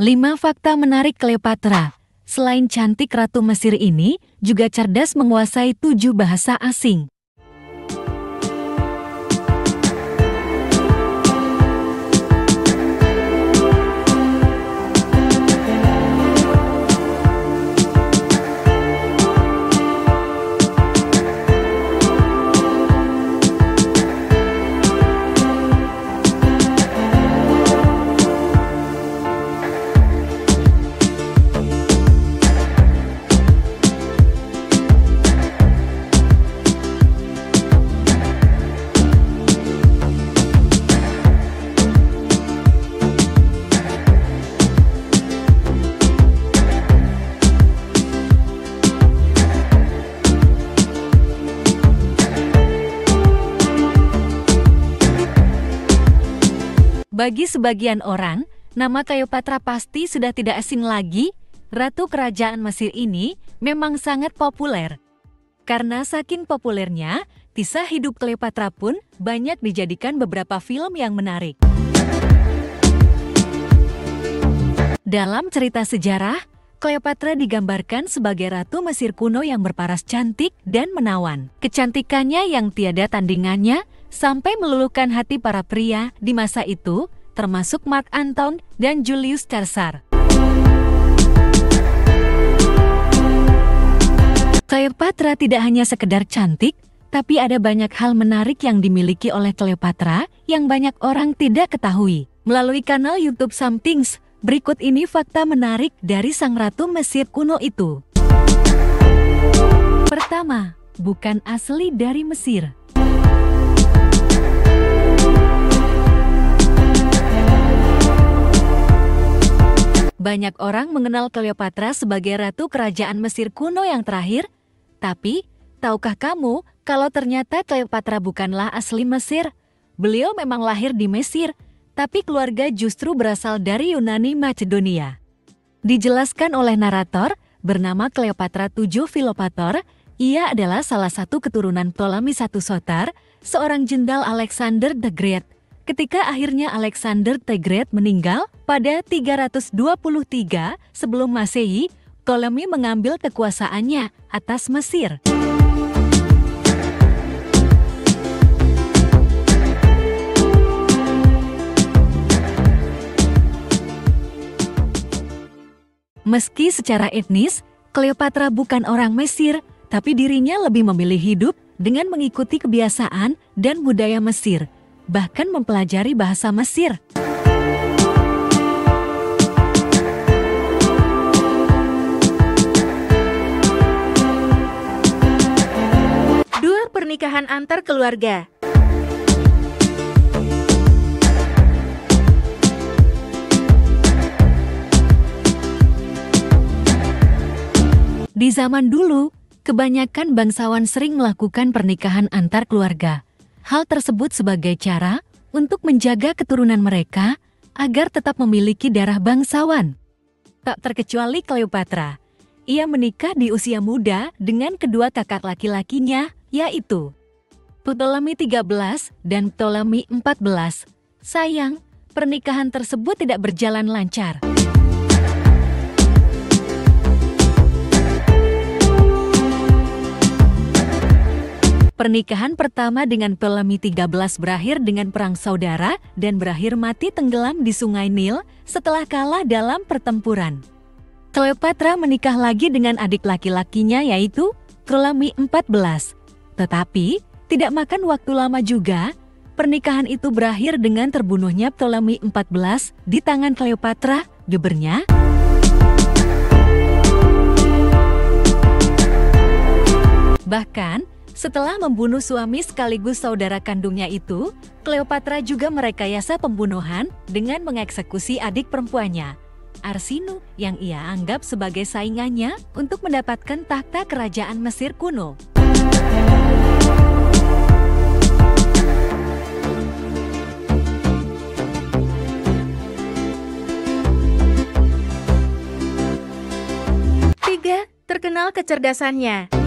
5 fakta menarik Cleopatra. Selain cantik Ratu Mesir ini, juga cerdas menguasai tujuh bahasa asing. Bagi sebagian orang, nama Cleopatra pasti sudah tidak asing lagi. Ratu Kerajaan Mesir ini memang sangat populer. Karena saking populernya, kisah hidup Cleopatra pun banyak dijadikan beberapa film yang menarik. Dalam cerita sejarah, Cleopatra digambarkan sebagai ratu Mesir kuno yang berparas cantik dan menawan. Kecantikannya yang tiada tandingannya sampai meluluhkan hati para pria di masa itu, termasuk Mark Anton dan Julius Caesar. Cleopatra tidak hanya sekedar cantik, tapi ada banyak hal menarik yang dimiliki oleh Cleopatra yang banyak orang tidak ketahui. Melalui kanal YouTube Somethings, berikut ini fakta menarik dari sang ratu Mesir kuno itu. Pertama, bukan asli dari Mesir. Banyak orang mengenal Cleopatra sebagai ratu kerajaan Mesir kuno yang terakhir, tapi tahukah kamu kalau ternyata Cleopatra bukanlah asli Mesir? Beliau memang lahir di Mesir, tapi keluarga justru berasal dari Yunani Macedonia. Dijelaskan oleh narator bernama Cleopatra VII Filopator, ia adalah salah satu keturunan Ptolemy I Sotar, seorang jenderal Alexander the Great ketika akhirnya Alexander the Great meninggal pada 323 sebelum Masehi, Ptolemy mengambil kekuasaannya atas Mesir. Meski secara etnis, Cleopatra bukan orang Mesir, tapi dirinya lebih memilih hidup dengan mengikuti kebiasaan dan budaya Mesir bahkan mempelajari bahasa Mesir. Dua pernikahan antar keluarga. Di zaman dulu, kebanyakan bangsawan sering melakukan pernikahan antar keluarga. Hal tersebut sebagai cara untuk menjaga keturunan mereka agar tetap memiliki darah bangsawan. Tak terkecuali Cleopatra, ia menikah di usia muda dengan kedua kakak laki-lakinya, yaitu Ptolemy XIII dan Ptolemy XIV. Sayang, pernikahan tersebut tidak berjalan lancar. Pernikahan pertama dengan Ptolemy XIII berakhir dengan perang saudara dan berakhir mati tenggelam di sungai Nil setelah kalah dalam pertempuran. Cleopatra menikah lagi dengan adik laki-lakinya yaitu Ptolemy XIV. Tetapi, tidak makan waktu lama juga, pernikahan itu berakhir dengan terbunuhnya Ptolemy XIV di tangan Cleopatra, gebernya. Bahkan, setelah membunuh suami sekaligus saudara kandungnya itu, Cleopatra juga merekayasa pembunuhan dengan mengeksekusi adik perempuannya, Arsinu, yang ia anggap sebagai saingannya untuk mendapatkan takhta kerajaan Mesir kuno. Tiga, terkenal kecerdasannya.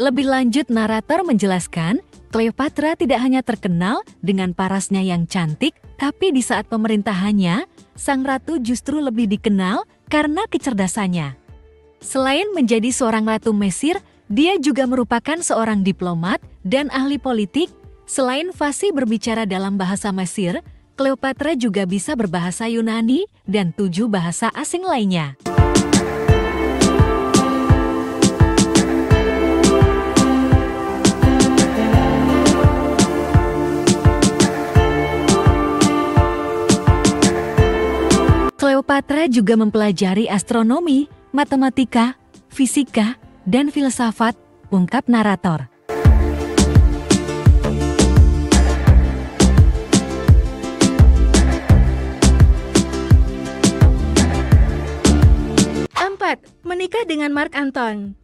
Lebih lanjut narator menjelaskan, Cleopatra tidak hanya terkenal dengan parasnya yang cantik, tapi di saat pemerintahannya, sang ratu justru lebih dikenal karena kecerdasannya. Selain menjadi seorang ratu Mesir, dia juga merupakan seorang diplomat dan ahli politik. Selain fasih berbicara dalam bahasa Mesir, Cleopatra juga bisa berbahasa Yunani dan tujuh bahasa asing lainnya. Cleopatra juga mempelajari astronomi, matematika, fisika, dan filsafat, ungkap narator. Menikah dengan Mark Anton.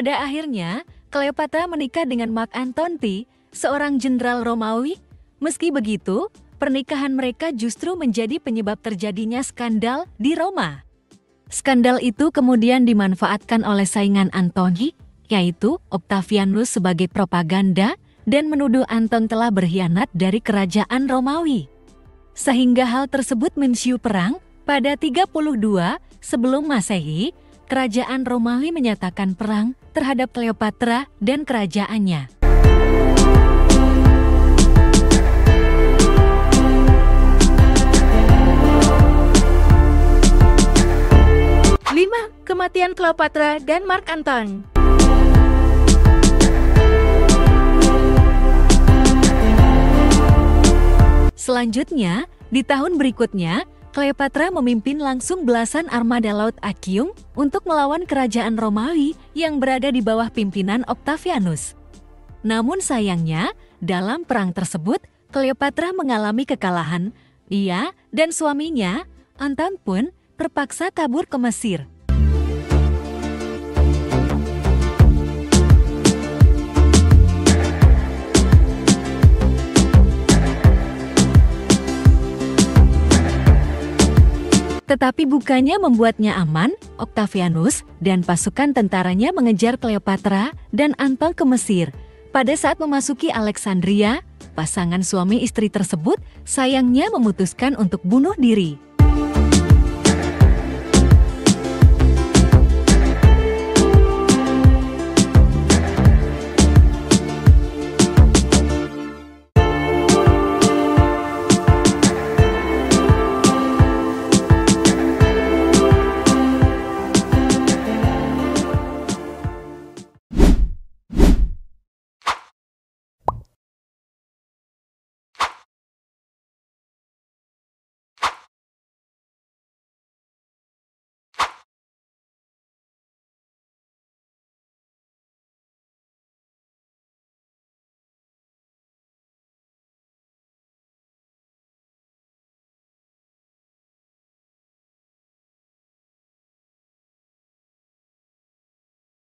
Pada akhirnya, Cleopatra menikah dengan Mark Antony, seorang jenderal Romawi. Meski begitu, pernikahan mereka justru menjadi penyebab terjadinya skandal di Roma. Skandal itu kemudian dimanfaatkan oleh saingan Antony, yaitu Octavianus sebagai propaganda dan menuduh Anton telah berkhianat dari kerajaan Romawi. Sehingga hal tersebut mensiu perang pada 32 sebelum Masehi, kerajaan Romawi menyatakan perang terhadap Cleopatra dan kerajaannya. Lima, kematian Cleopatra dan Mark Anton. Selanjutnya, di tahun berikutnya, Cleopatra memimpin langsung belasan armada laut Achium untuk melawan kerajaan Romawi yang berada di bawah pimpinan Octavianus. Namun sayangnya, dalam perang tersebut, Cleopatra mengalami kekalahan. Ia dan suaminya, Anton pun terpaksa kabur ke Mesir. Tetapi bukannya membuatnya aman, Octavianus dan pasukan tentaranya mengejar Cleopatra dan Anton ke Mesir. Pada saat memasuki Alexandria, pasangan suami istri tersebut sayangnya memutuskan untuk bunuh diri.